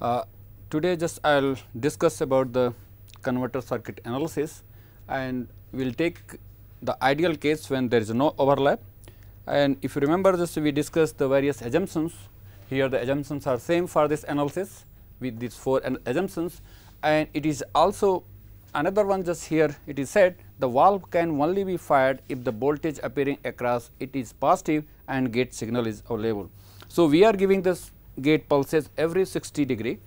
Uh, today just I will discuss about the converter circuit analysis and we will take the ideal case when there is no overlap. And if you remember this we discussed the various assumptions. Here the assumptions are same for this analysis with these four assumptions. And it is also another one just here. It is said the valve can only be fired if the voltage appearing across it is positive and gate signal is available. So, we are giving this gate pulses every 60 degree.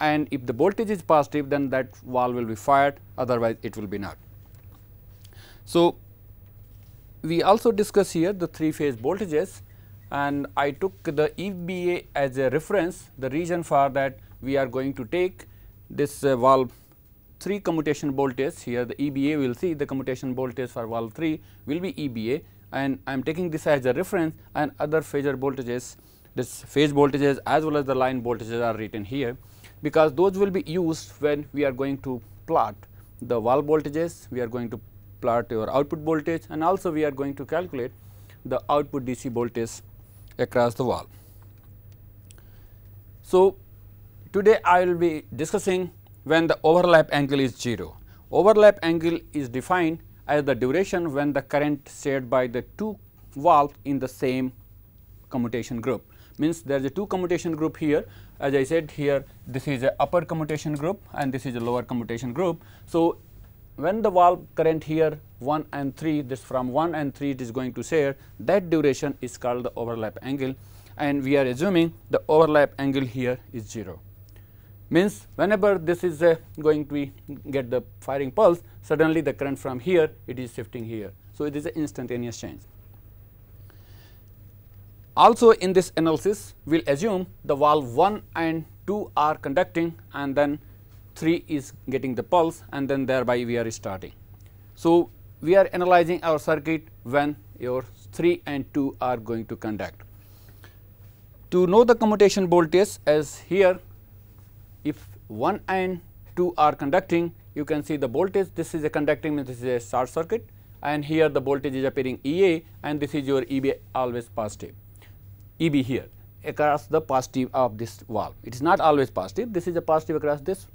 And if the voltage is positive then that valve will be fired. Otherwise it will be not. So, we also discuss here the three phase voltages. And I took the EBA as a reference the reason for that we are going to take this uh, valve 3 commutation voltage here the EBA will see the commutation voltage for valve 3 will be EBA and I am taking this as a reference and other phasor voltages this phase voltages as well as the line voltages are written here because those will be used when we are going to plot the valve voltages, we are going to plot your output voltage and also we are going to calculate the output DC voltage across the valve. So, today I will be discussing when the overlap angle is 0. Overlap angle is defined as the duration when the current shared by the two valves in the same commutation group means there is a two commutation group here as I said here this is a upper commutation group and this is a lower commutation group. So, when the valve current here 1 and 3 this from 1 and 3 it is going to share that duration is called the overlap angle and we are assuming the overlap angle here is 0 means whenever this is uh, going to be get the firing pulse suddenly the current from here it is shifting here. So, it is an instantaneous change. Also in this analysis we will assume the valve 1 and 2 are conducting and then 3 is getting the pulse and then thereby we are starting. So, we are analyzing our circuit when your 3 and 2 are going to conduct. To know the commutation voltage as here if 1 and 2 are conducting you can see the voltage this is a conducting means this is a short circuit and here the voltage is appearing EA and this is your EB always positive. EB here across the positive of this valve. It is not always positive, this is a positive across this,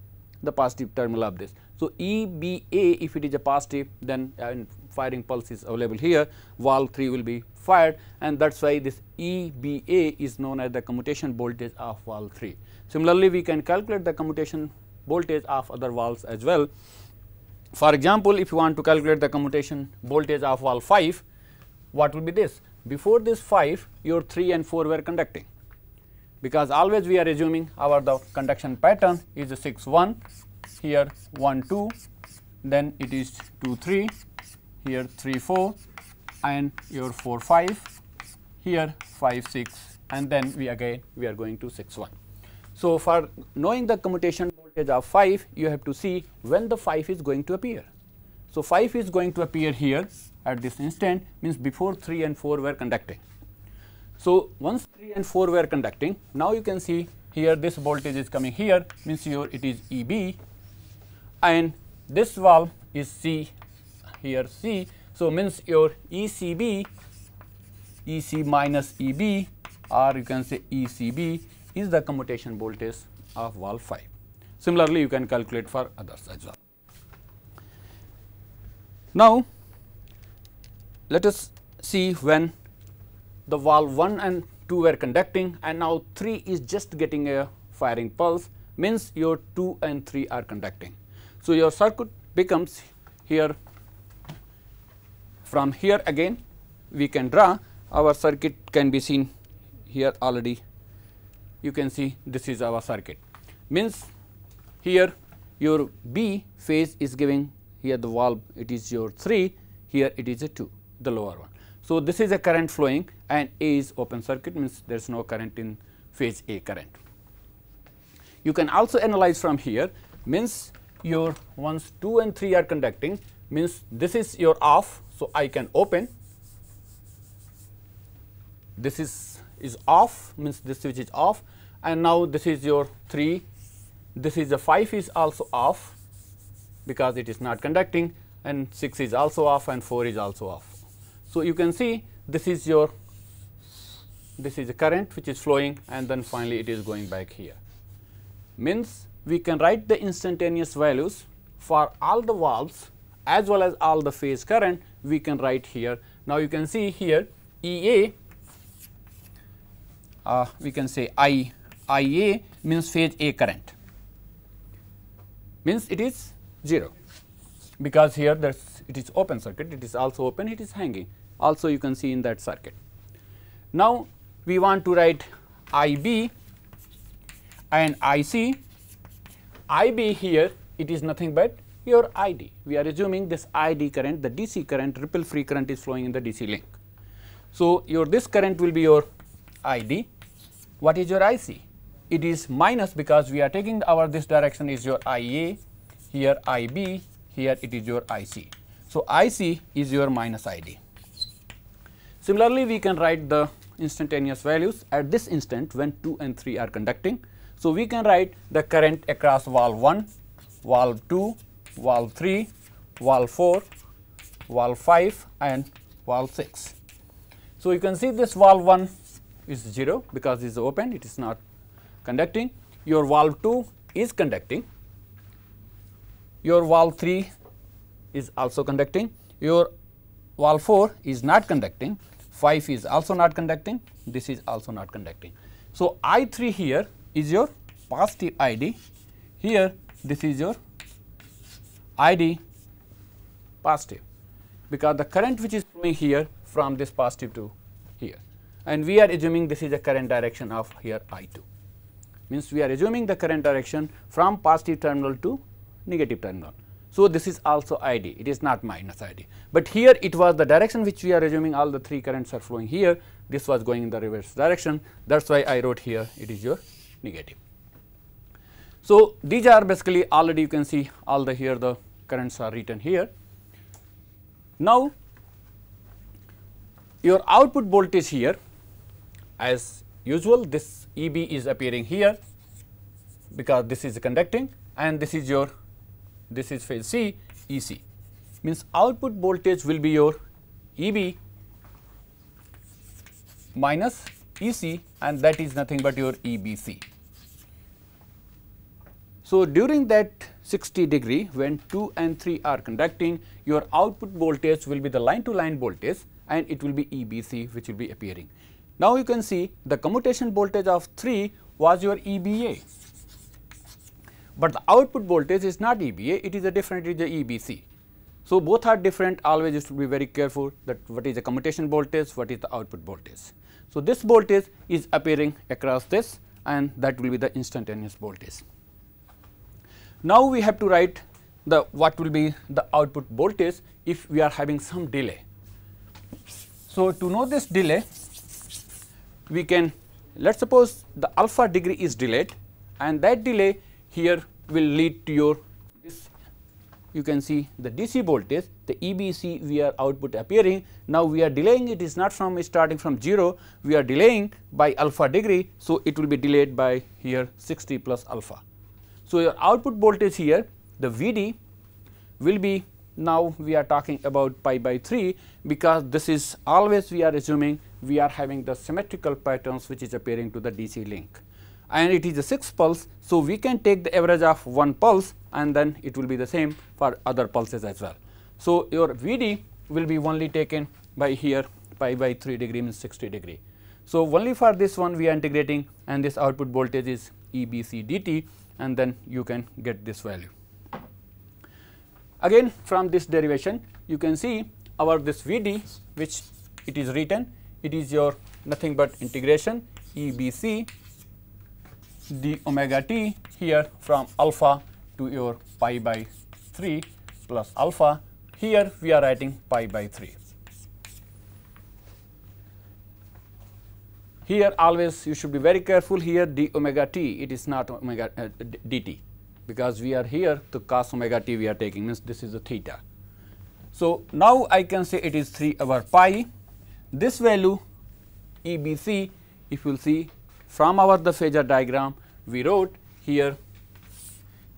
the positive terminal of this. So, EBA if it is a positive then uh, firing pulse is available here, valve 3 will be fired and that is why this EBA is known as the commutation voltage of valve 3. Similarly, we can calculate the commutation voltage of other valves as well. For example, if you want to calculate the commutation voltage of valve 5, what will be this? Before this 5 your 3 and 4 were conducting. Because always we are assuming our the conduction pattern is a 6 1 here 1 2 then it is 2 3 here 3 4 and your 4 5 here 5 6 and then we again we are going to 6 1. So, for knowing the commutation voltage of 5 you have to see when the 5 is going to appear. So, 5 is going to appear here at this instant means before 3 and 4 were conducting. So, once 3 and 4 were conducting now you can see here this voltage is coming here means your it is E b and this valve is C here C. So, means your ECB, E c b E c minus E b or you can say E c b is the commutation voltage of valve 5. Similarly, you can calculate for others as well. Now, let us see when the valve 1 and 2 were conducting and now 3 is just getting a firing pulse means your 2 and 3 are conducting. So, your circuit becomes here. From here again we can draw. Our circuit can be seen here already. You can see this is our circuit. Means here your B phase is giving. Here the valve it is your 3 here it is a 2 the lower one. So, this is a current flowing and A is open circuit means there is no current in phase A current. You can also analyze from here means your once 2 and 3 are conducting means this is your off. So, I can open this is is off means this switch is off and now this is your 3 this is the 5 is also off because it is not conducting and 6 is also off and 4 is also off. So, you can see this is your this is a current which is flowing and then finally, it is going back here. means we can write the instantaneous values for all the valves as well as all the phase current we can write here. Now, you can see here E A uh, we can say I IA means phase A current means it is 0 because here it is open circuit it is also open it is hanging also you can see in that circuit. Now, we want to write I B and IC. IB here it is nothing but your ID. We are assuming this ID current the DC current ripple free current is flowing in the DC link. So, your this current will be your ID. What is your IC? It is minus because we are taking our this direction is your IA, here IB, here it is your IC. So, IC is your minus ID. Similarly, we can write the instantaneous values at this instant when 2 and 3 are conducting. So, we can write the current across valve 1, valve 2, valve 3, valve 4, valve 5 and valve 6. So, you can see this valve 1 is 0 because it is open it is not conducting your valve 2 is conducting your valve 3 is also conducting your valve 4 is not conducting 5 is also not conducting this is also not conducting. So, I 3 here is your positive ID here this is your ID positive because the current which is flowing here from this positive to here and we are assuming this is the current direction of here I 2 means we are assuming the current direction from positive terminal to negative terminal. So, this is also ID it is not minus ID, but here it was the direction which we are assuming all the three currents are flowing here this was going in the reverse direction that is why I wrote here it is your negative. So, these are basically already you can see all the here the currents are written here. Now, your output voltage here as usual this E b is appearing here because this is conducting and this is your this is phase C E c means output voltage will be your E b minus E c and that is nothing but your E b c. So, during that 60 degree when 2 and 3 are conducting your output voltage will be the line to line voltage and it will be EBC which will be appearing. Now, you can see the commutation voltage of 3 was your EBA, but the output voltage is not EBA it is a different it is a EBC. So, both are different always you should be very careful that what is the commutation voltage what is the output voltage. So, this voltage is appearing across this and that will be the instantaneous voltage. Now, we have to write the what will be the output voltage if we are having some delay. So, to know this delay we can let us suppose the alpha degree is delayed and that delay here will lead to your this you can see the DC voltage the EBC we are output appearing. Now, we are delaying it is not from starting from 0 we are delaying by alpha degree. So, it will be delayed by here 60 plus alpha. So, your output voltage here the VD will be now we are talking about pi by 3 because this is always we are assuming we are having the symmetrical patterns which is appearing to the DC link and it is a 6 pulse. So, we can take the average of one pulse and then it will be the same for other pulses as well. So, your VD will be only taken by here pi by 3 degree means 60 degree. So, only for this one we are integrating and this output voltage is EBC dt and then you can get this value. Again from this derivation you can see our this Vd which it is written it is your nothing but integration EBC d omega t here from alpha to your pi by 3 plus alpha. Here we are writing pi by 3. Here always you should be very careful here. D omega t it is not omega uh, dt. Because we are here the cos omega t we are taking. Means this is a theta. So, now I can say it is 3 over pi. This value E b c if you will see from our the phasor diagram we wrote here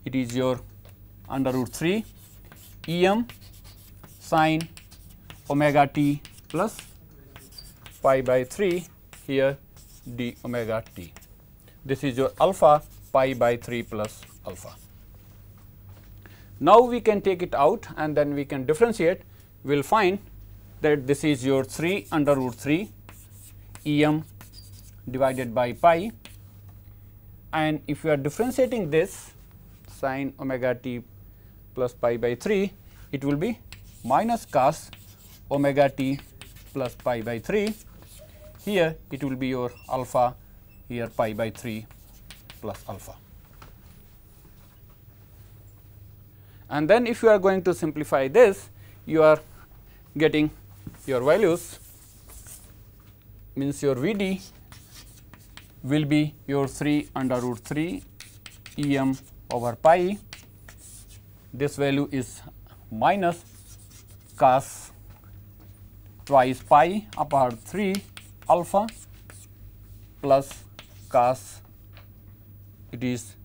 it is your under root 3 E m sin omega t plus pi by 3 here d omega t. This is your alpha pi by 3 plus alpha. Now, we can take it out and then we can differentiate. We will find that this is your 3 under root 3 E m divided by pi and if you are differentiating this sine omega t plus pi by 3, it will be minus cos omega t plus pi by 3. Here it will be your alpha, here pi by 3 plus alpha. And then if you are going to simplify this, you are getting your values means your V d will be your 3 under root 3 E m over pi. This value is minus cos twice pi upon 3 alpha plus cos it is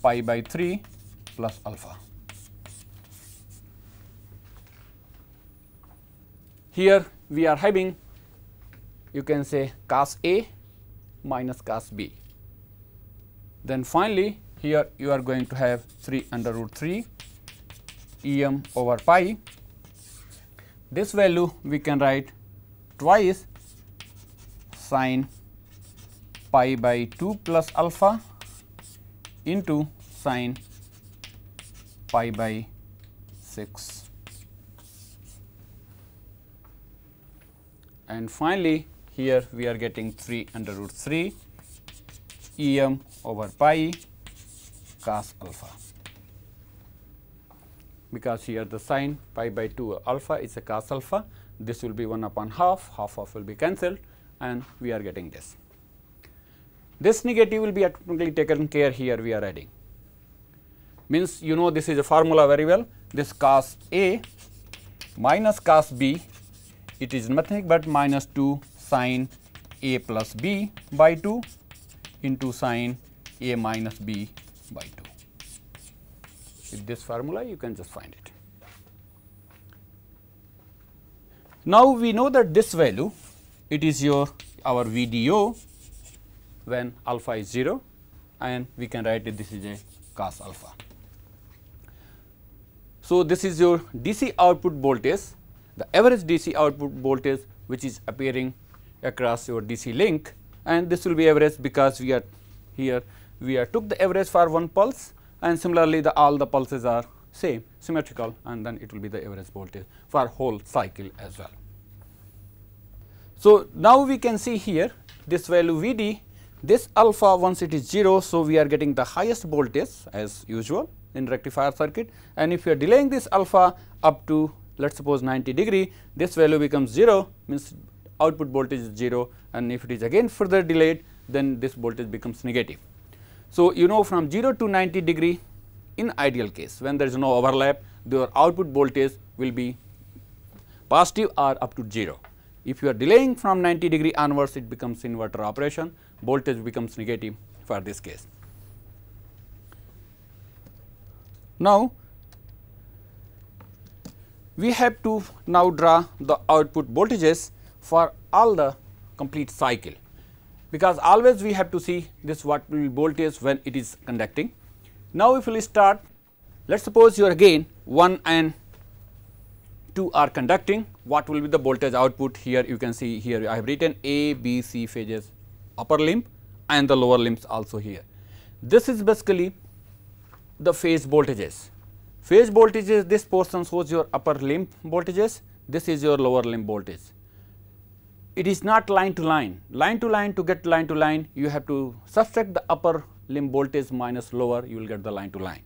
pi by 3 plus alpha. Here we are having you can say cos A minus cos B. Then finally, here you are going to have 3 under root 3 E m over pi. This value we can write twice sine pi by 2 plus alpha into sine pi by 6. And finally, here we are getting 3 under root 3 E m over pi cos alpha. Because here the sine pi by 2 alpha is a cos alpha this will be 1 upon half half of will be cancelled and we are getting this. This negative will be automatically taken care here we are adding. Means you know this is a formula very well. This cos A minus cos B it is nothing but minus 2 sine A plus B by 2 into sine A minus B by 2. With this formula you can just find it. Now, we know that this value it is your our VDO when alpha is 0 and we can write it this is a cos alpha. So, this is your DC output voltage the average DC output voltage which is appearing across your DC link and this will be average because we are here we are took the average for one pulse and similarly the all the pulses are same symmetrical and then it will be the average voltage for whole cycle as well. So, now we can see here this value V d this alpha once it is 0. So, we are getting the highest voltage as usual in rectifier circuit and if you are delaying this alpha up to let us suppose 90 degree this value becomes 0 means output voltage is 0 and if it is again further delayed then this voltage becomes negative. So, you know from 0 to 90 degree in ideal case when there is no overlap your output voltage will be positive or up to 0. If you are delaying from 90 degree onwards it becomes inverter operation voltage becomes negative for this case. Now, we have to now draw the output voltages for all the complete cycle because always we have to see this what will be voltage when it is conducting. Now, if we start let us suppose you are again 1 and 2 are conducting what will be the voltage output here you can see here I have written A, B, C phases upper limb and the lower limbs also here. This is basically the phase voltages. Phase voltages this portion shows your upper limb voltages this is your lower limb voltage it is not line to line. Line to line to get line to line you have to subtract the upper limb voltage minus lower you will get the line to line.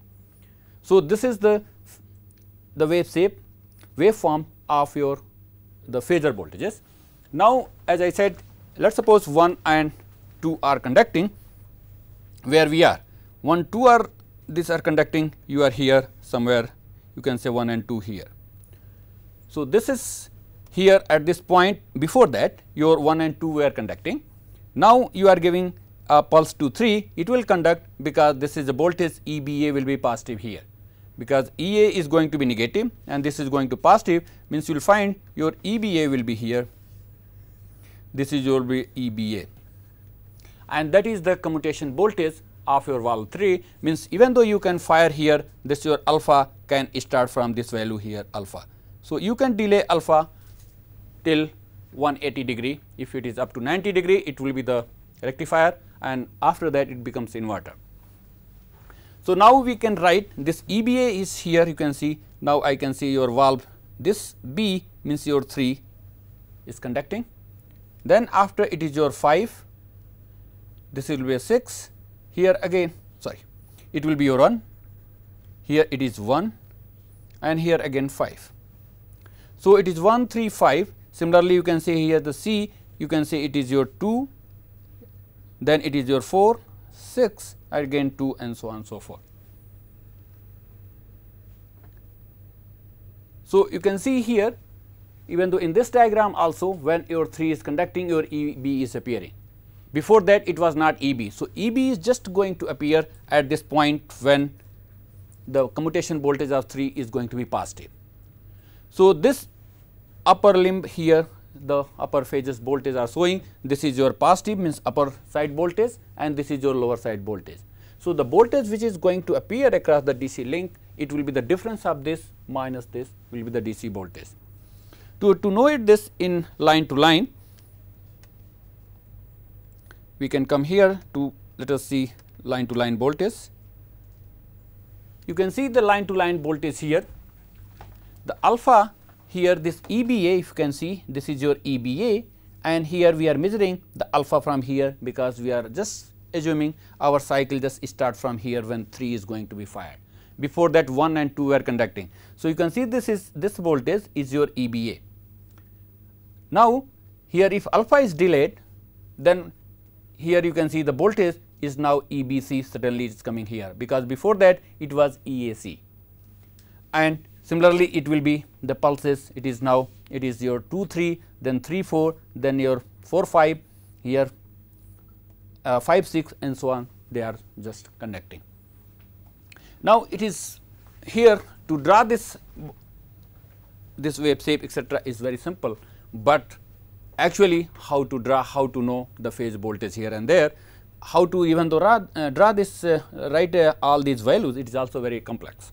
So, this is the the wave shape waveform of your the phasor voltages. Now, as I said let us suppose 1 and 2 are conducting where we are 1 2 are these are conducting you are here somewhere you can say 1 and 2 here. So, this is here at this point before that your 1 and 2 were conducting. Now, you are giving a pulse to 3 it will conduct because this is the voltage EBA will be positive here. Because EA is going to be negative and this is going to positive means you will find your EBA will be here. This is your EBA and that is the commutation voltage of your valve 3 means even though you can fire here this your alpha can start from this value here alpha. So, you can delay alpha till 180 degree. If it is up to 90 degree it will be the rectifier and after that it becomes inverter. So, now we can write this EBA is here you can see. Now I can see your valve. This B means your 3 is conducting. Then after it is your 5 this will be a 6 here again sorry it will be your 1 here it is 1 and here again 5. So, it is 1 3 5 similarly you can say here the C you can say it is your 2 then it is your 4 6 again 2 and so on and so forth. So, you can see here even though in this diagram also when your 3 is conducting your E B is appearing. Before that it was not E B. So, E B is just going to appear at this point when the commutation voltage of 3 is going to be positive. So, this upper limb here the upper phases voltage are showing this is your positive means upper side voltage and this is your lower side voltage. So, the voltage which is going to appear across the DC link it will be the difference of this minus this will be the DC voltage. To, to know it this in line to line we can come here to let us see line to line voltage. You can see the line to line voltage here the alpha here this EBA if you can see this is your EBA and here we are measuring the alpha from here because we are just assuming our cycle just start from here when 3 is going to be fired. Before that 1 and 2 were conducting. So, you can see this is this voltage is your EBA. Now, here if alpha is delayed then here you can see the voltage is now EBC suddenly it is coming here because before that it was EAC and similarly it will be the pulses it is now it is your 2 3 then 3 4 then your 4 5 here uh, 5 6 and so on they are just connecting. Now, it is here to draw this this wave shape etc., is very simple, but actually how to draw how to know the phase voltage here and there how to even though draw, uh, draw this uh, write uh, all these values it is also very complex.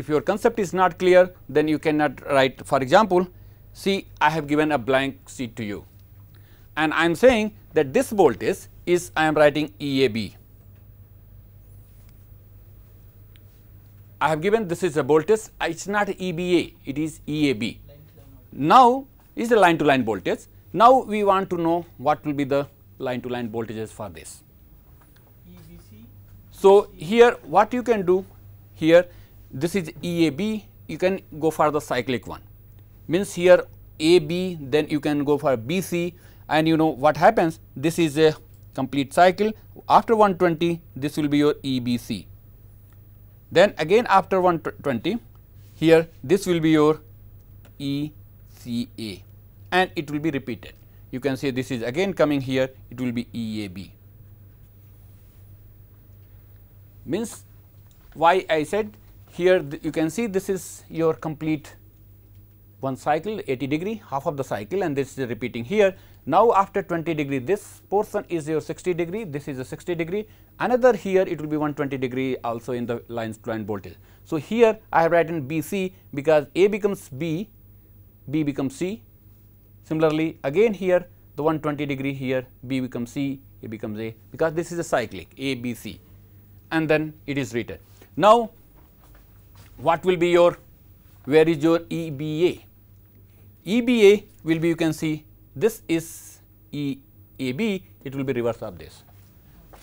If your concept is not clear then you cannot write for example, see I have given a blank sheet to you and I am saying that this voltage is I am writing EAB. I have given this is a voltage it is not EBA it is EAB. Now is the line to line voltage. Now we want to know what will be the line to line voltages for this. So here what you can do here this is EAB you can go for the cyclic one means here AB then you can go for BC and you know what happens this is a complete cycle after 120 this will be your EBC. Then again after 120 here this will be your ECA and it will be repeated. You can say this is again coming here it will be EAB. Means why I said here you can see this is your complete one cycle 80 degree half of the cycle and this is repeating here now, after 20 degree this portion is your 60 degree, this is a 60 degree, another here it will be 120 degree also in the lines to line voltage. So, here I have written B C because A becomes B, B becomes C. Similarly, again here the 120 degree here B becomes C, A becomes A because this is a cyclic A B C and then it is written. Now, what will be your where is your EBA? EBA will be you can see this is E A B, it will be reverse of this.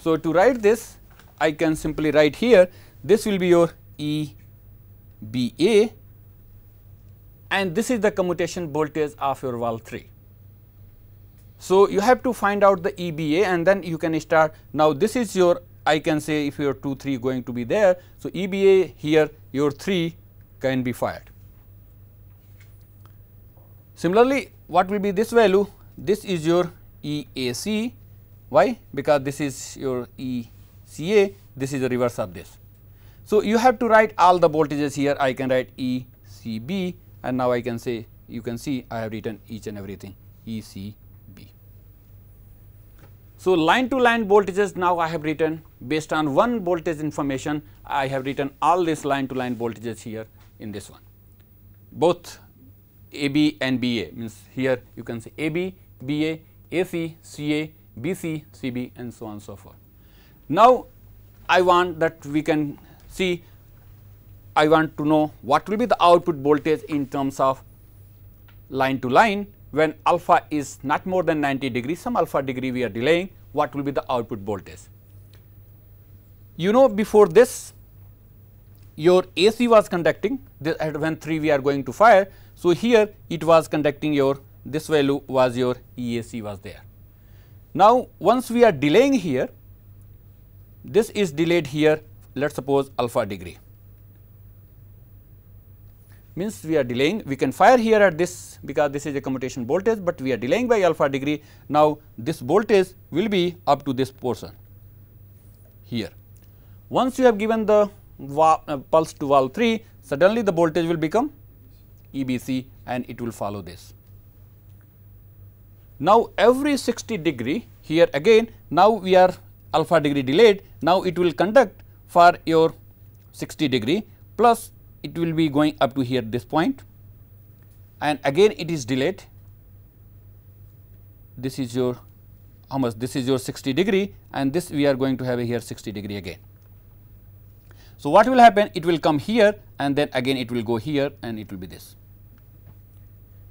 So, to write this I can simply write here this will be your E B A and this is the commutation voltage of your valve 3. So, you have to find out the EBA and then you can start now this is your I can say if your 2 3 going to be there. So, EBA here your 3 can be fired. Similarly, what will be this value? This is your EAC. Why? Because this is your ECA, this is the reverse of this. So, you have to write all the voltages here. I can write ECB and now I can say you can see I have written each and everything ECB. So, line to line voltages now I have written. Based on one voltage information I have written all these line to line voltages here in this one. Both AB and BA means here you can say AB, BA, AC, CA, BC, CB and so on and so forth. Now, I want that we can see I want to know what will be the output voltage in terms of line to line when alpha is not more than 90 degree some alpha degree we are delaying what will be the output voltage. You know before this your AC was conducting this at when 3 we are going to fire. So, here it was conducting your this value was your EAC was there. Now, once we are delaying here this is delayed here let us suppose alpha degree means we are delaying we can fire here at this because this is a commutation voltage, but we are delaying by alpha degree. Now, this voltage will be up to this portion here. Once you have given the uh, pulse to valve 3 suddenly the voltage will become EBC and it will follow this. Now, every 60 degree here again now we are alpha degree delayed now it will conduct for your 60 degree plus it will be going up to here this point and again it is delayed this is your how much this is your 60 degree and this we are going to have here 60 degree again. So, what will happen it will come here and then again it will go here and it will be this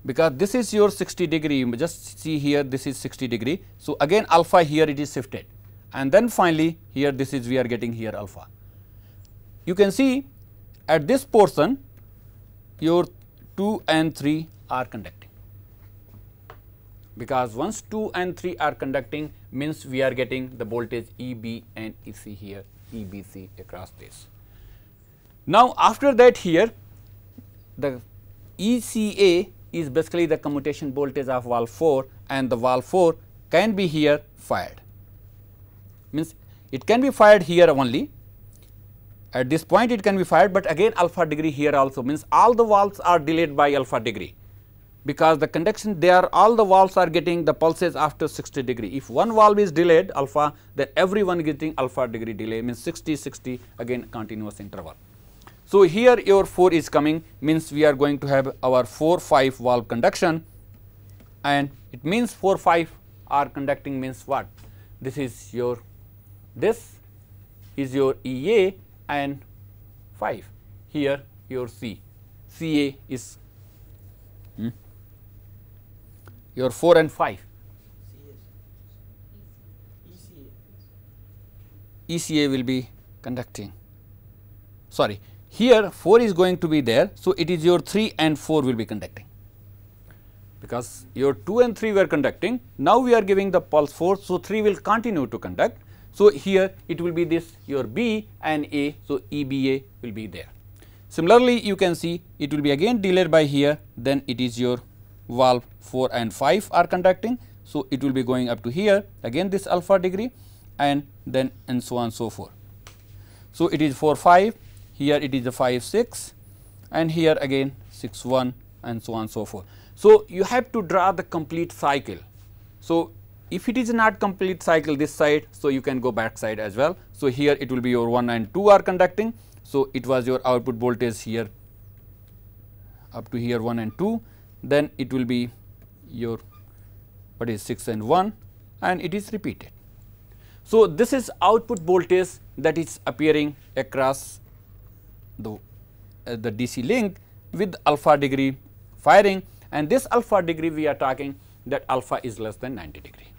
because this is your 60 degree just see here this is 60 degree. So, again alpha here it is shifted and then finally, here this is we are getting here alpha. You can see at this portion your 2 and 3 are conducting because once 2 and 3 are conducting means we are getting the voltage E B and E C here E B C across this. Now, after that here the E C A is basically the commutation voltage of valve 4 and the valve 4 can be here fired means it can be fired here only at this point it can be fired, but again alpha degree here also means all the valves are delayed by alpha degree because the conduction there all the valves are getting the pulses after 60 degree. If one valve is delayed alpha then everyone getting alpha degree delay means 60 60 again continuous interval. So, here your 4 is coming means we are going to have our 4 5 valve conduction and it means 4 5 are conducting means what this is your this is your EA and 5 here your C. CA is hmm, your 4 and 5 ECA will be conducting. Sorry. Here 4 is going to be there. So, it is your 3 and 4 will be conducting. Because your 2 and 3 were conducting now we are giving the pulse 4. So, 3 will continue to conduct so, here it will be this your B and A. So, EBA will be there. Similarly, you can see it will be again delayed by here then it is your valve 4 and 5 are conducting. So, it will be going up to here again this alpha degree and then and so on so forth. So, it is 4 5 here it is a 5 6 and here again 6 1 and so on so forth. So, you have to draw the complete cycle. So, if it is not complete cycle this side, so you can go back side as well. So, here it will be your 1 and 2 are conducting. So, it was your output voltage here up to here 1 and 2, then it will be your what is 6 and 1 and it is repeated. So, this is output voltage that is appearing across the, uh, the DC link with alpha degree firing and this alpha degree we are talking that alpha is less than 90 degree.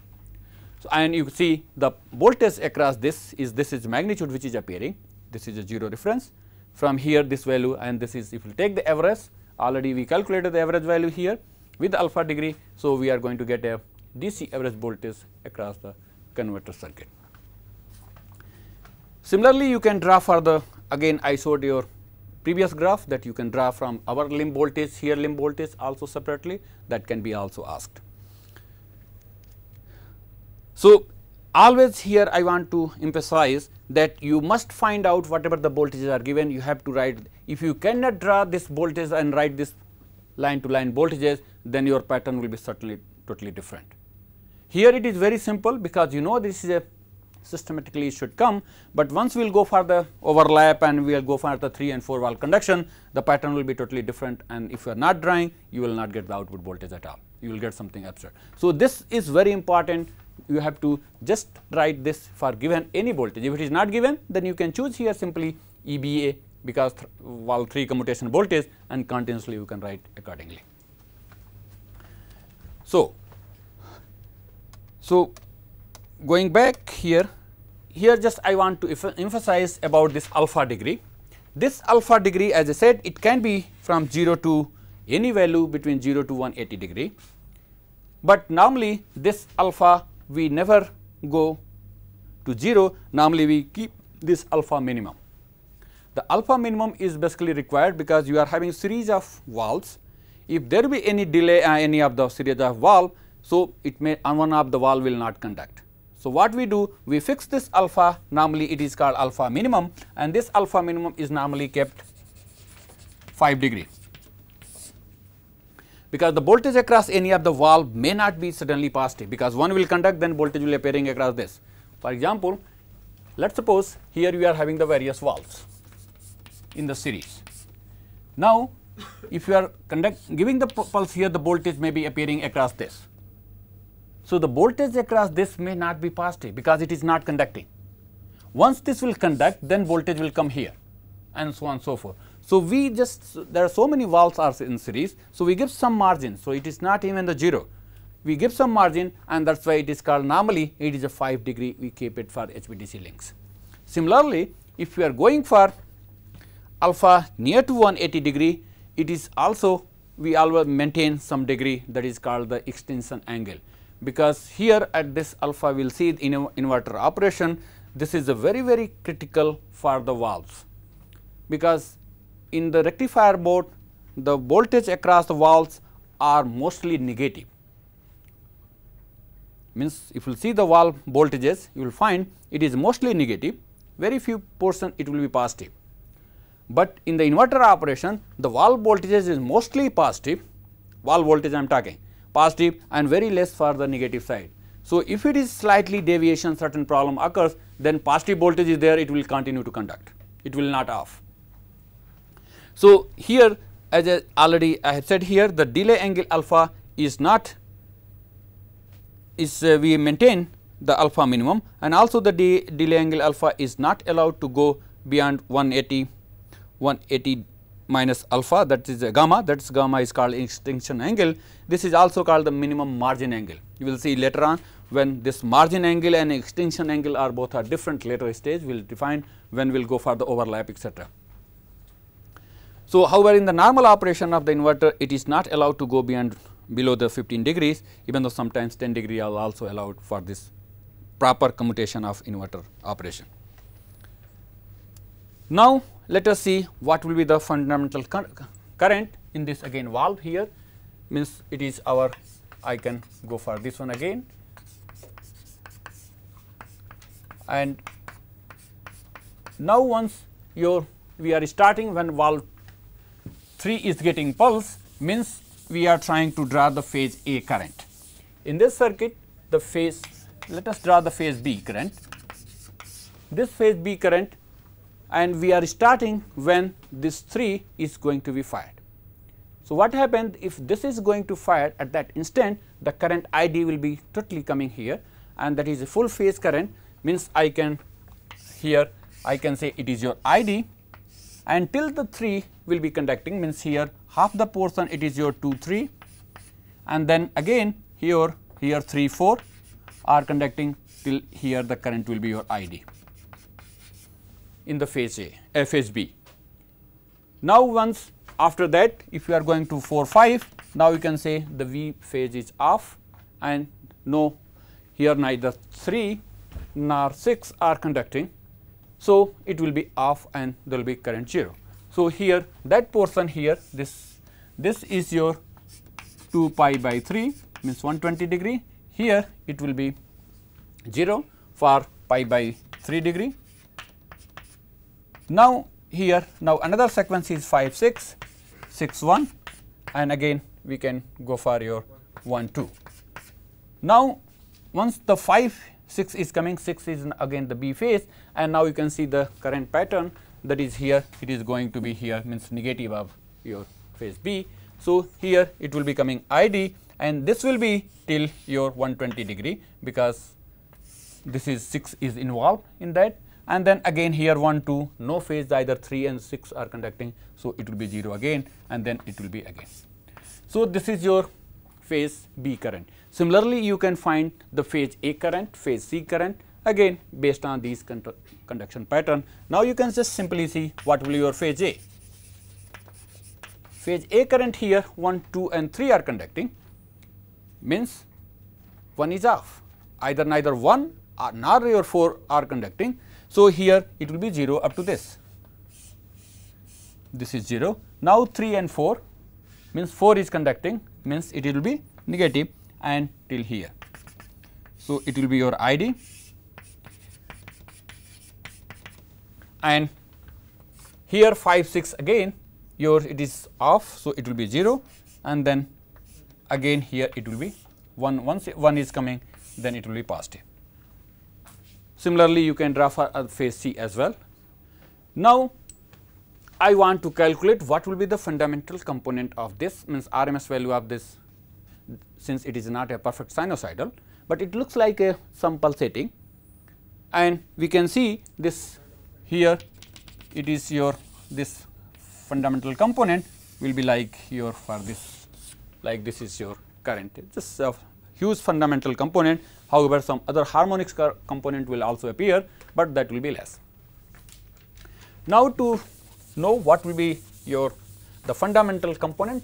So, and you see the voltage across this is this is magnitude which is appearing this is a 0 reference from here this value and this is if you take the average already we calculated the average value here with alpha degree. So, we are going to get a DC average voltage across the converter circuit. Similarly, you can draw for the again I showed your previous graph that you can draw from our limb voltage here limb voltage also separately that can be also asked. So, always here I want to emphasize that you must find out whatever the voltages are given you have to write if you cannot draw this voltage and write this line to line voltages then your pattern will be certainly totally different. Here it is very simple because you know this is a systematically should come, but once we will go for the overlap and we will go for the 3 and 4 valve conduction, the pattern will be totally different and if you are not drawing, you will not get the output voltage at all, you will get something absurd. So, this is very important, you have to just write this for given any voltage, if it is not given then you can choose here simply EBA because valve 3 commutation voltage and continuously you can write accordingly. So, so going back here, here just I want to emphasize about this alpha degree. This alpha degree as I said it can be from 0 to any value between 0 to 180 degree, but normally this alpha we never go to 0 normally we keep this alpha minimum. The alpha minimum is basically required because you are having series of valves. If there be any delay uh, any of the series of valve, so it may one of the valve will not conduct. So, what we do we fix this alpha normally it is called alpha minimum and this alpha minimum is normally kept 5 degree because the voltage across any of the valve may not be suddenly positive because one will conduct then voltage will appearing across this. For example, let us suppose here we are having the various valves in the series. Now, if you are conduct giving the pulse here the voltage may be appearing across this. So, the voltage across this may not be positive because it is not conducting. Once this will conduct then voltage will come here and so on and so forth. So, we just there are so many valves are in series. So, we give some margin. So, it is not even the 0. We give some margin and that is why it is called normally it is a 5 degree we keep it for HVDC links. Similarly, if we are going for alpha near to 180 degree, it is also we always maintain some degree that is called the extinction angle because here at this alpha we will see in inverter operation this is a very very critical for the valves because in the rectifier board the voltage across the valves are mostly negative. Means if you see the valve voltages you will find it is mostly negative. Very few portion it will be positive. But in the inverter operation the valve voltages is mostly positive. Valve voltage I am talking positive and very less for the negative side. So, if it is slightly deviation certain problem occurs then positive voltage is there it will continue to conduct. It will not off. So, here as I already I have said here the delay angle alpha is not is uh, we maintain the alpha minimum and also the de delay angle alpha is not allowed to go beyond 180 180 minus alpha that is gamma that is gamma is called extinction angle. This is also called the minimum margin angle. You will see later on when this margin angle and extinction angle are both are different later stage we will define when we will go for the overlap etc. So, however, in the normal operation of the inverter it is not allowed to go beyond below the 15 degrees even though sometimes 10 degree are also allowed for this proper commutation of inverter operation. Now, let us see what will be the fundamental current in this again valve here means it is our I can go for this one again and now once your we are starting when valve 3 is getting pulse means we are trying to draw the phase A current. In this circuit the phase let us draw the phase B current. This phase B current and we are starting when this 3 is going to be fired. So, what happens if this is going to fire at that instant the current ID will be totally coming here and that is a full phase current means I can here I can say it is your ID and till the 3 will be conducting means here half the portion it is your 2 3 and then again here here 3 4 are conducting till here the current will be your ID in the phase A, uh, phase B. Now, once after that if you are going to 4 5 now you can say the B phase is off and no here neither 3 nor 6 are conducting. So, it will be off and there will be current 0. So, here that portion here this this is your 2 pi by 3 means 120 degree here it will be 0 for pi by 3 degree now, here now another sequence is 5 6 6 1 and again we can go for your 1 2. Now, once the 5 6 is coming 6 is again the B phase and now you can see the current pattern that is here it is going to be here means negative of your phase B. So, here it will be coming ID and this will be till your 120 degree because this is 6 is involved in that and then again here 1 2 no phase either 3 and 6 are conducting. So, it will be 0 again and then it will be again. So, this is your phase B current. Similarly, you can find the phase A current, phase C current again based on these conduction pattern. Now, you can just simply see what will be your phase A. Phase A current here 1, 2 and 3 are conducting means 1 is off either neither 1 or nor your 4 are conducting. So, here it will be 0 up to this, this is 0. Now, 3 and 4 means 4 is conducting means it will be negative and till here. So, it will be your ID and here 5 6 again your it is off. So, it will be 0 and then again here it will be 1 once 1 is coming then it will be positive. Similarly, you can draw for uh, phase C as well. Now, I want to calculate what will be the fundamental component of this. Means RMS value of this since it is not a perfect sinusoidal, but it looks like a some pulsating. And we can see this here it is your this fundamental component will be like your for this like this is your current. This a huge fundamental component. However some other harmonics component will also appear but that will be less. Now to know what will be your the fundamental component.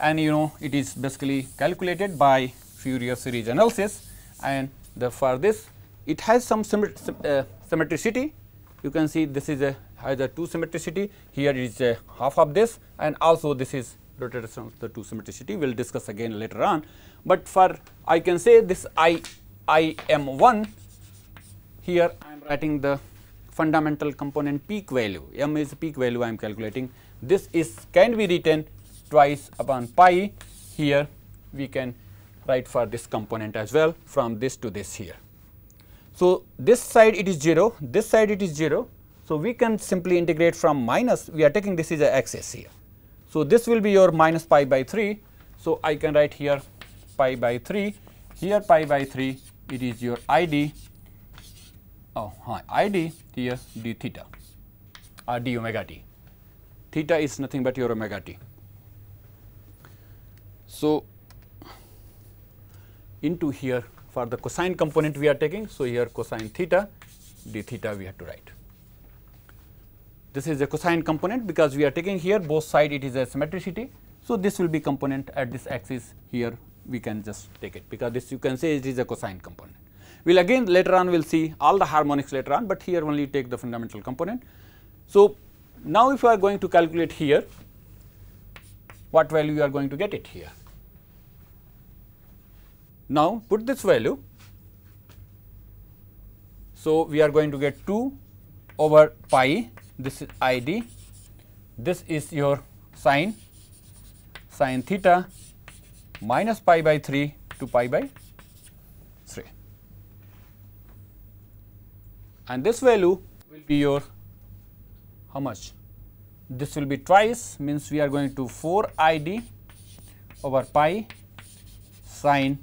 And you know it is basically calculated by Fourier series analysis. And the for this it has some uh, symmetricity. You can see this is a has a two symmetricity. Here is a half of this. And also this is rotation of the two symmetricity. We will discuss again later on. But for I can say this I I m 1 here I am writing the fundamental component peak value m is peak value I am calculating this is can be written twice upon pi here we can write for this component as well from this to this here. So, this side it is 0 this side it is 0. So, we can simply integrate from minus we are taking this is a axis here. So, this will be your minus pi by 3. So, I can write here pi by 3 here pi by 3 it is your I d oh hi, I d here d theta or d omega t. Theta is nothing but your omega t. So, into here for the cosine component we are taking. So, here cosine theta d theta we have to write. This is a cosine component because we are taking here both side it is a symmetricity. So, this will be component at this axis here we can just take it because this you can say it is a cosine component. We will again later on we will see all the harmonics later on, but here only take the fundamental component. So, now if you are going to calculate here, what value you are going to get it here? Now, put this value. So, we are going to get 2 over pi, this is I d, this is your sine, sine theta minus pi by 3 to pi by 3 and this value will be your how much? This will be twice means we are going to 4 i d over pi sine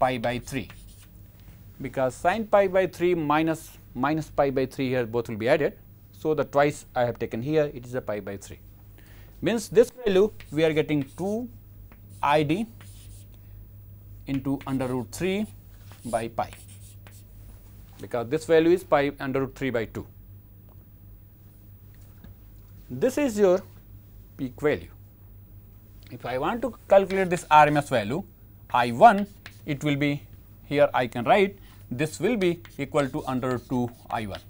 pi by 3 because sine pi by 3 minus minus pi by 3 here both will be added. So, the twice I have taken here it is a pi by 3 means this value we are getting 2 i d into under root 3 by pi because this value is pi under root 3 by 2. This is your peak value. If I want to calculate this RMS value I 1 it will be here I can write this will be equal to under root 2 I 1.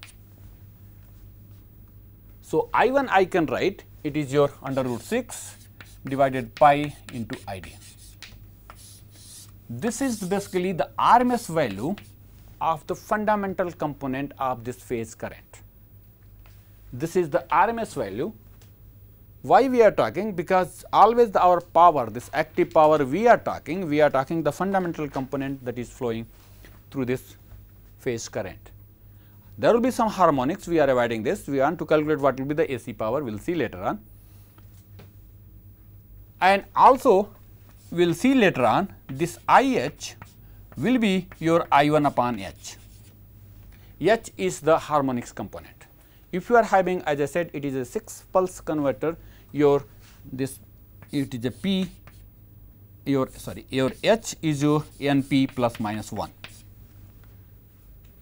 So, I 1 I can write it is your under root 6 divided pi into I d. This is basically the RMS value of the fundamental component of this phase current. This is the RMS value. Why we are talking? Because always the, our power, this active power we are talking, we are talking the fundamental component that is flowing through this phase current. There will be some harmonics we are avoiding this we want to calculate what will be the AC power we will see later on. And also we will see later on this IH will be your I 1 upon H. H is the harmonics component. If you are having as I said it is a 6 pulse converter your this it is a P your sorry your H is your NP plus minus 1.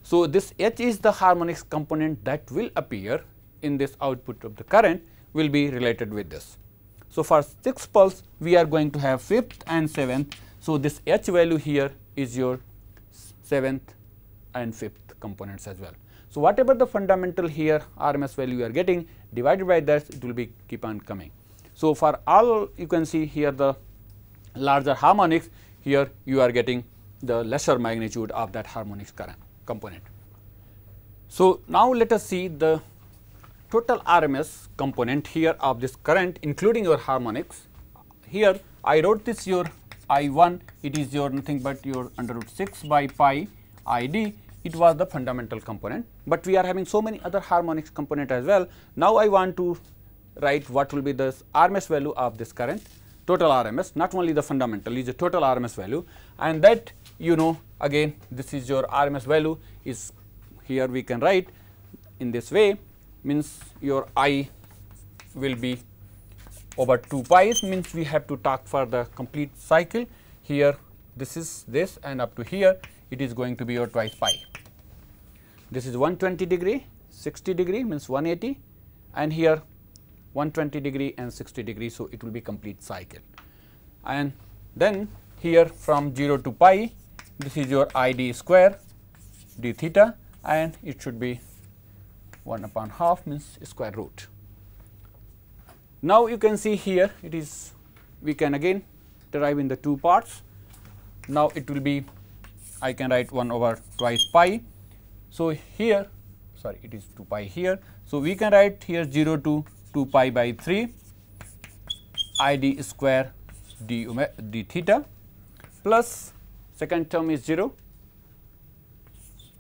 So, this H is the harmonics component that will appear in this output of the current will be related with this. So, for 6 pulse we are going to have 5th and 7th. So, this H value here is your 7th and 5th components as well. So, whatever the fundamental here RMS value you are getting divided by that it will be keep on coming. So, for all you can see here the larger harmonics here you are getting the lesser magnitude of that harmonics current component. So, now let us see the total RMS component here of this current including your harmonics. Here I wrote this your I 1 it is your nothing but your under root 6 by pi I d. It was the fundamental component, but we are having so many other harmonics component as well. Now, I want to write what will be the RMS value of this current. Total RMS not only the fundamental is a total RMS value. And that you know again this is your RMS value is here we can write in this way. Means your I will be over 2 pi means we have to talk for the complete cycle here this is this and up to here it is going to be your twice pi. This is 120 degree 60 degree means 180 and here 120 degree and 60 degree. So, it will be complete cycle and then here from 0 to pi this is your i d square d theta and it should be 1 upon half means square root. Now, you can see here it is we can again derive in the two parts. Now, it will be I can write 1 over twice pi. So, here sorry it is 2 pi here. So, we can write here 0 to 2 pi by 3 i d square d, d theta plus second term is 0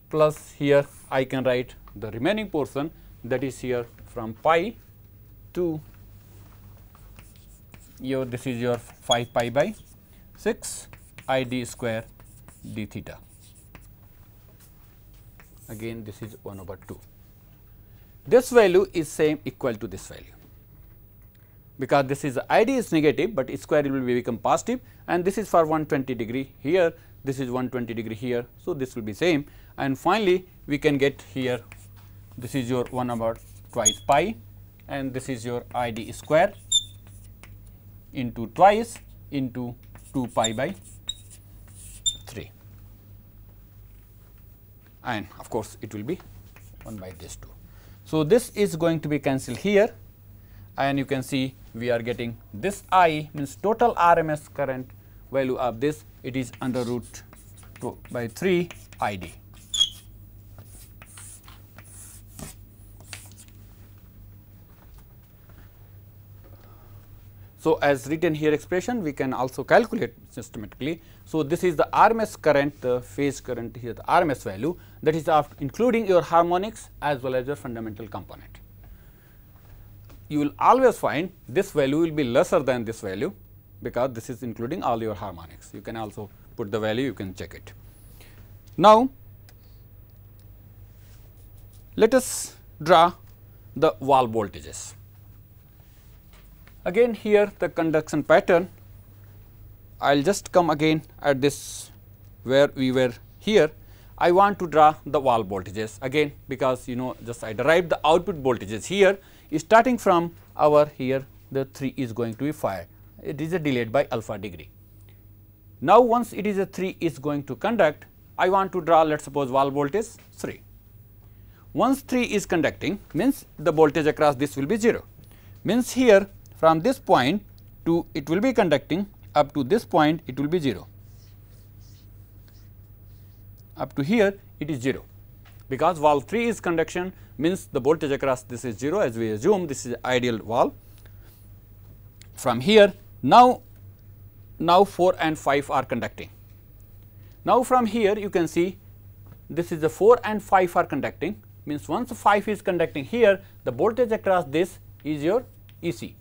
plus here I can write the remaining portion that is here from pi to your this is your 5 pi by 6 i d square d theta. Again this is 1 over 2 this value is same equal to this value. Because this is id is negative, but square will become positive. And this is for 120 degree here. This is 120 degree here. So, this will be same. And finally, we can get here. This is your 1 over twice pi. And this is your id square into twice into 2 pi by 3 and of course, it will be 1 by this 2. So, this is going to be cancelled here. And you can see we are getting this I means total RMS current value of this. It is under root 2 by 3 I So, as written here expression we can also calculate systematically. So, this is the RMS current the phase current here the RMS value that is after including your harmonics as well as your fundamental component. You will always find this value will be lesser than this value because this is including all your harmonics. You can also put the value you can check it. Now, let us draw the valve voltages. Again here the conduction pattern I will just come again at this where we were here. I want to draw the valve voltages again because you know just I derived the output voltages here starting from our here the 3 is going to be fired it is a delayed by alpha degree. Now, once it is a 3 is going to conduct I want to draw let us suppose valve voltage 3. Once 3 is conducting means the voltage across this will be 0 means here from this point to it will be conducting up to this point it will be 0 up to here it is 0 because valve 3 is conduction means the voltage across this is 0 as we assume this is ideal valve. From here now, now 4 and 5 are conducting. Now, from here you can see this is the 4 and 5 are conducting means once 5 is conducting here the voltage across this is your EC.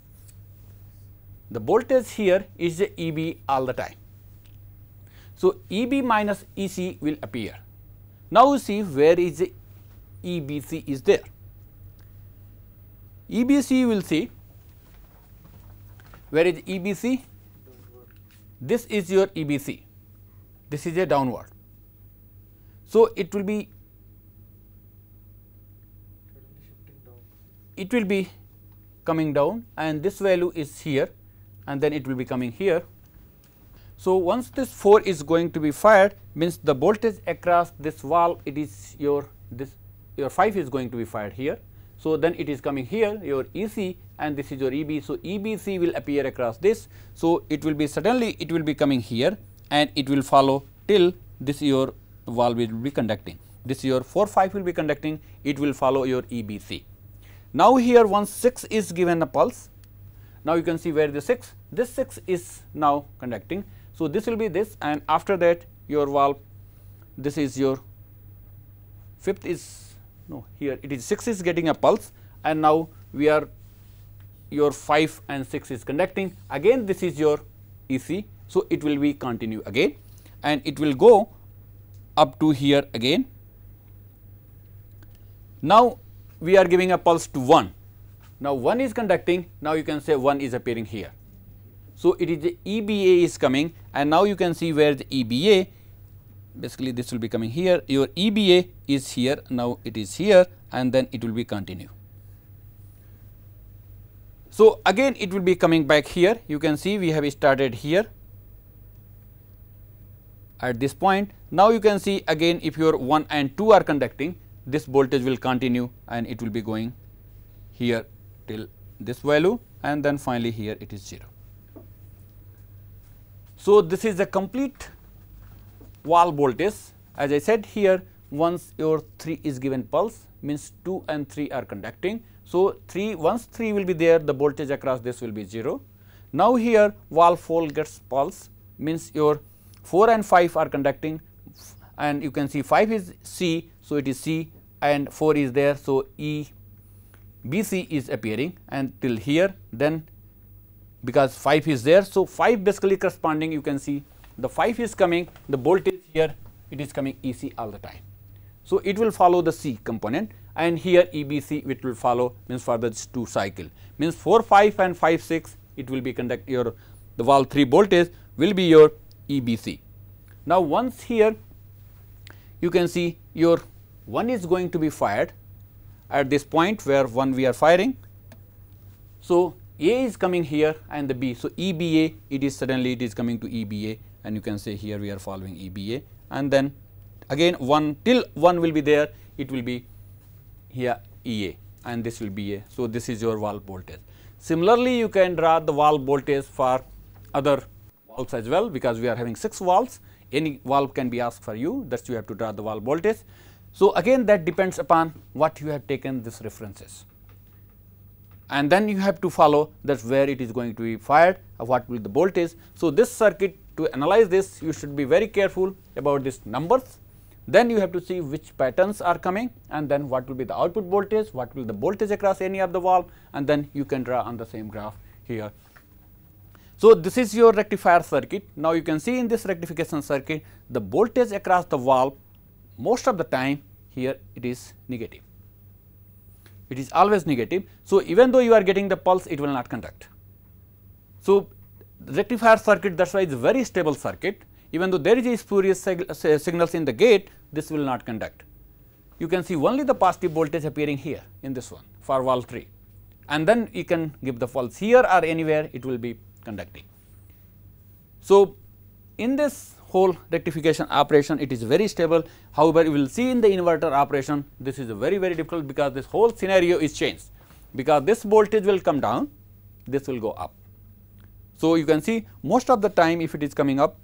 The voltage here is the EB all the time. So, EB minus EC will appear. Now, you see where is the EBC is there. EBC will see where is EBC? This is your EBC, this is a downward. So, it will be it will be coming down and this value is here and then it will be coming here. So, once this 4 is going to be fired means the voltage across this valve it is your this your 5 is going to be fired here. So, then it is coming here your EC and this is your EB. So, EBC will appear across this. So, it will be suddenly it will be coming here and it will follow till this your valve will be conducting. This your 4 5 will be conducting it will follow your EBC. Now, here once 6 is given a pulse now, you can see where the 6 this 6 is now conducting. So, this will be this and after that your valve this is your fifth is no here it is 6 is getting a pulse and now we are your 5 and 6 is conducting again this is your EC. So, it will be continue again and it will go up to here again. Now, we are giving a pulse to 1. Now, 1 is conducting now you can say 1 is appearing here. So, it is the EBA is coming and now you can see where the EBA basically this will be coming here your EBA is here now it is here and then it will be continue. So, again it will be coming back here you can see we have started here at this point. Now, you can see again if your 1 and 2 are conducting this voltage will continue and it will be going here till this value and then finally, here it is 0. So, this is the complete valve voltage as I said here once your 3 is given pulse means 2 and 3 are conducting. So, 3 once 3 will be there the voltage across this will be 0. Now, here valve 4 gets pulse means your 4 and 5 are conducting and you can see 5 is C. So, it is C and 4 is there. So, E B C is appearing and till here then because 5 is there. So, 5 basically corresponding you can see the 5 is coming the voltage here it is coming E C all the time. So, it will follow the C component and here E B C it will follow means for the 2 cycle means 4 5 and 5 6 it will be conduct your the valve 3 voltage will be your E B C. Now, once here you can see your 1 is going to be fired at this point where 1 we are firing. So, A is coming here and the B. So, E B A it is suddenly it is coming to E B A and you can say here we are following E B A and then again 1 till 1 will be there it will be here E A and this will be A. So, this is your valve voltage. Similarly, you can draw the valve voltage for other valves as well because we are having 6 valves any valve can be asked for you that you have to draw the valve voltage. So, again that depends upon what you have taken this references and then you have to follow that where it is going to be fired uh, what will the voltage. So, this circuit to analyze this you should be very careful about these numbers then you have to see which patterns are coming and then what will be the output voltage, what will the voltage across any of the valve and then you can draw on the same graph here. So, this is your rectifier circuit. Now, you can see in this rectification circuit the voltage across the valve most of the time here it is negative. It is always negative. So, even though you are getting the pulse it will not conduct. So, rectifier circuit that is why it is very stable circuit even though there is a spurious uh, signals in the gate this will not conduct. You can see only the positive voltage appearing here in this one for valve 3 and then you can give the pulse here or anywhere it will be conducting. So, in this whole rectification operation it is very stable however, you will see in the inverter operation this is very very difficult because this whole scenario is changed because this voltage will come down this will go up. So, you can see most of the time if it is coming up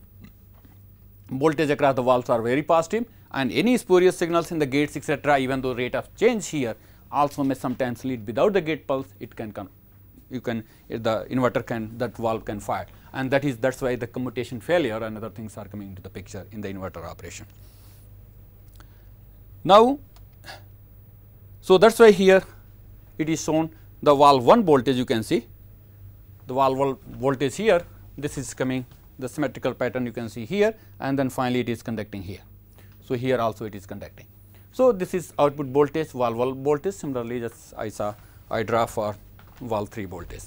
voltage across the valves are very positive and any spurious signals in the gates etc., even though rate of change here also may sometimes lead without the gate pulse it can come you can the inverter can that valve can fire and that is that is why the commutation failure and other things are coming into the picture in the inverter operation. Now, so that is why here it is shown the valve 1 voltage you can see the valve voltage here this is coming the symmetrical pattern you can see here and then finally it is conducting here. So, here also it is conducting. So, this is output voltage valve voltage similarly just I saw I draw for valve 3 voltage.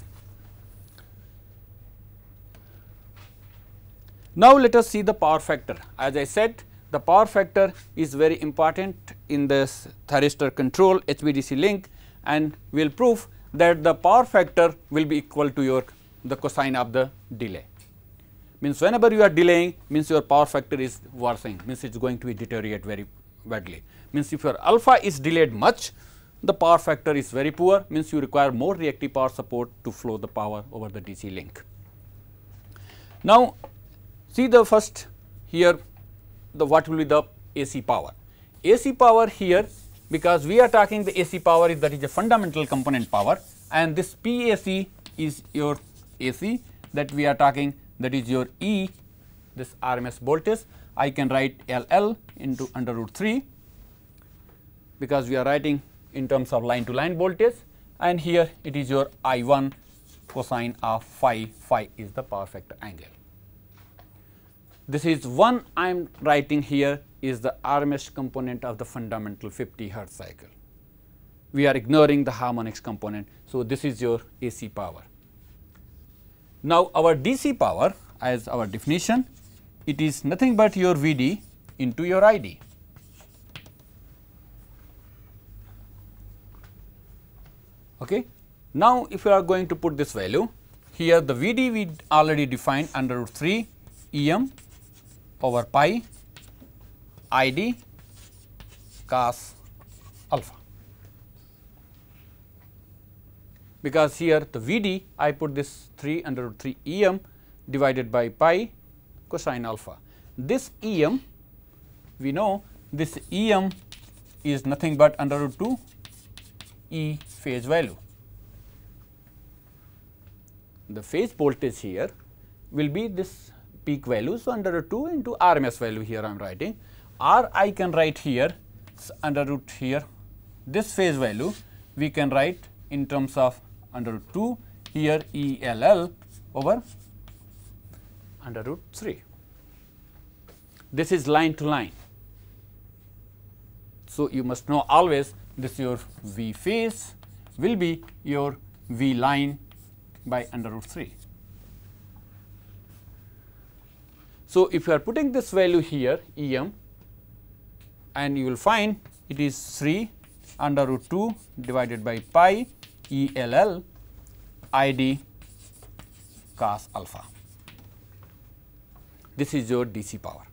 Now, let us see the power factor as I said the power factor is very important in this thyristor control HVDC link and we will prove that the power factor will be equal to your the cosine of the delay. Means whenever you are delaying means your power factor is worsening means it is going to be deteriorate very badly. Means if your alpha is delayed much the power factor is very poor means you require more reactive power support to flow the power over the DC link. Now, see the first here the what will be the AC power. AC power here because we are talking the AC power is that is a fundamental component power and this PAC is your AC that we are talking that is your E this RMS voltage I can write LL into under root 3 because we are writing in terms of line to line voltage and here it is your I 1 cosine of phi, phi is the power factor angle. This is one I am writing here is the RMS component of the fundamental 50 hertz cycle. We are ignoring the harmonics component. So, this is your AC power. Now, our DC power as our definition it is nothing but your VD into your ID. Okay. Now, if you are going to put this value here the VD we already defined under root 3 EM over pi ID cos alpha. Because here the VD I put this 3 under root 3 EM divided by pi cosine alpha. This EM we know this EM is nothing but under root 2 E phase value. The phase voltage here will be this peak value. So, under root 2 into RMS value here I am writing R I can write here under root here this phase value we can write in terms of under root 2 here E L L over under root 3. This is line to line. So, you must know always this your V phase will be your V line by under root 3. So, if you are putting this value here E m and you will find it is 3 under root 2 divided by pi E L L I D cos alpha. This is your DC power.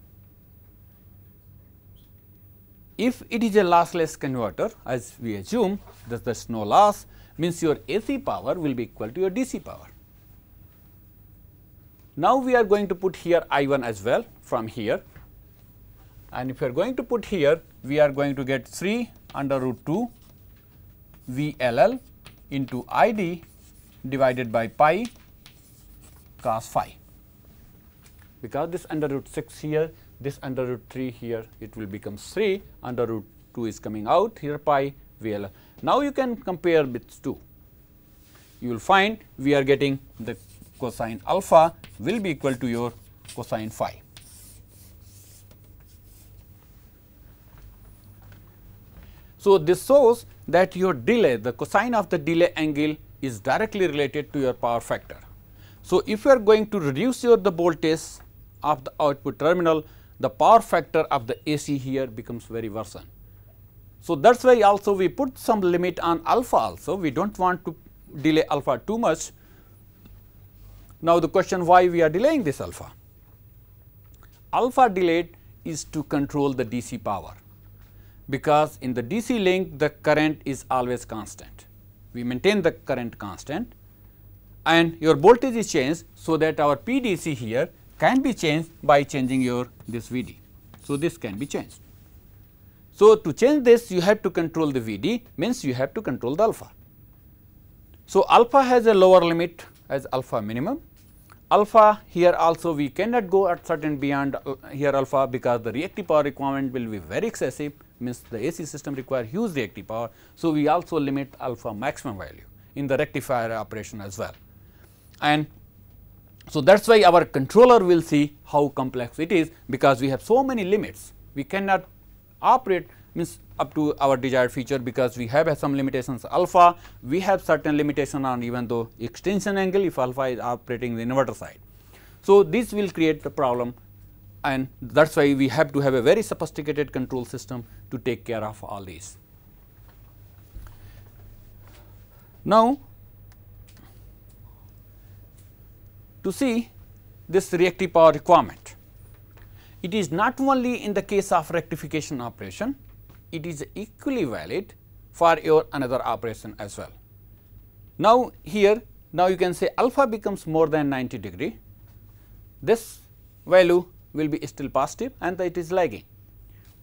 If it is a lossless converter as we assume that there is no loss means your AC power will be equal to your DC power. Now, we are going to put here I 1 as well from here and if you are going to put here we are going to get 3 under root 2 V L L into I D divided by pi cos phi because this under root 6 here this under root 3 here it will become 3 under root 2 is coming out here pi V L L. Now, you can compare with 2 you will find we are getting the cosine alpha will be equal to your cosine phi. So, this shows that your delay the cosine of the delay angle is directly related to your power factor. So, if you are going to reduce your the voltage of the output terminal the power factor of the AC here becomes very worsen. So, that is why also we put some limit on alpha also we do not want to delay alpha too much. Now, the question why we are delaying this alpha? Alpha delayed is to control the DC power because in the DC link the current is always constant. We maintain the current constant and your voltage is changed so that our PDC here can be changed by changing your this VD. So, this can be changed. So, to change this you have to control the VD means you have to control the alpha. So, alpha has a lower limit as alpha minimum. Alpha here also we cannot go at certain beyond uh, here alpha because the reactive power requirement will be very excessive means the AC system require huge reactive power. So, we also limit alpha maximum value in the rectifier operation as well. And so, that is why our controller will see how complex it is because we have so many limits. We cannot operate means up to our desired feature because we have some limitations alpha, we have certain limitation on even though extinction angle if alpha is operating the inverter side. So, this will create the problem and that is why we have to have a very sophisticated control system to take care of all these. Now, to see this reactive power requirement, it is not only in the case of rectification operation, it is equally valid for your another operation as well. Now, here now you can say alpha becomes more than 90 degree, this value will be still positive and it is lagging.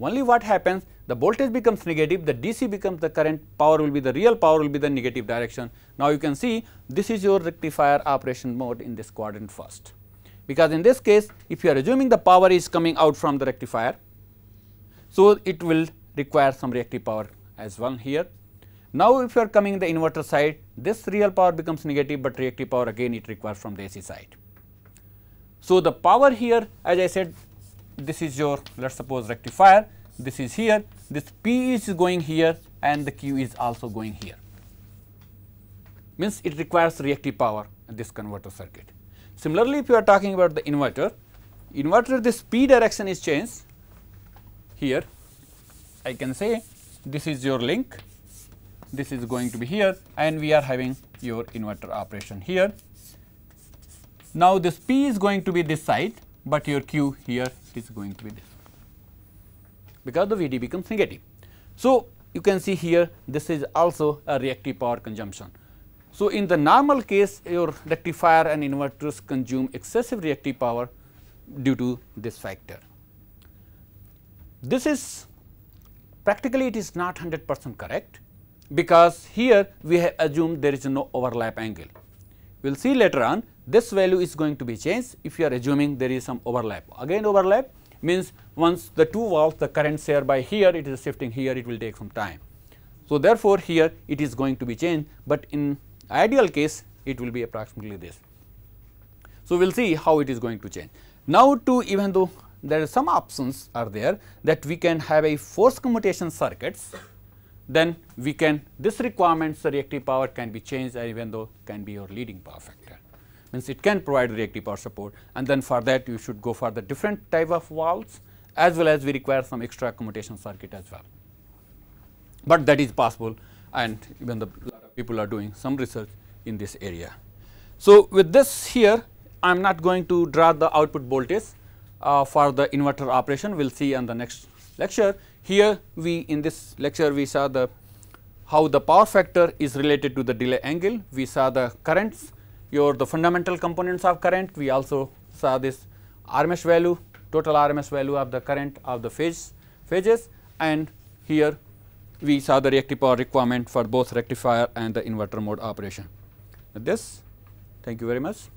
Only what happens the voltage becomes negative, the DC becomes the current power will be the real power will be the negative direction. Now, you can see this is your rectifier operation mode in this quadrant first, because in this case if you are assuming the power is coming out from the rectifier. So, it will require some reactive power as well here. Now, if you are coming the inverter side this real power becomes negative, but reactive power again it requires from the AC side. So, the power here as I said this is your let us suppose rectifier, this is here, this P is going here and the Q is also going here. Means it requires reactive power this converter circuit. Similarly, if you are talking about the inverter, inverter this P direction is changed here. I can say this is your link, this is going to be here and we are having your inverter operation here now, this P is going to be this side, but your Q here is going to be this because the VD becomes negative. So, you can see here this is also a reactive power consumption. So, in the normal case your rectifier and inverters consume excessive reactive power due to this factor. This is practically it is not 100 percent correct because here we have assumed there is no overlap angle. We will see later on this value is going to be changed if you are assuming there is some overlap. Again overlap means once the two valves the current share by here it is shifting here it will take some time. So, therefore, here it is going to be changed, but in ideal case it will be approximately this. So, we will see how it is going to change. Now, to even though there are some options are there that we can have a force commutation circuits, then we can this requirements the reactive power can be changed even though can be your leading power factor means it can provide reactive power support and then for that you should go for the different type of valves as well as we require some extra commutation circuit as well. But that is possible and even the people are doing some research in this area. So, with this here I am not going to draw the output voltage uh, for the inverter operation we will see on the next lecture. Here we in this lecture we saw the how the power factor is related to the delay angle, we saw the currents your the fundamental components of current. We also saw this RMS value, total RMS value of the current of the phase phases and here we saw the reactive power requirement for both rectifier and the inverter mode operation. With this, thank you very much.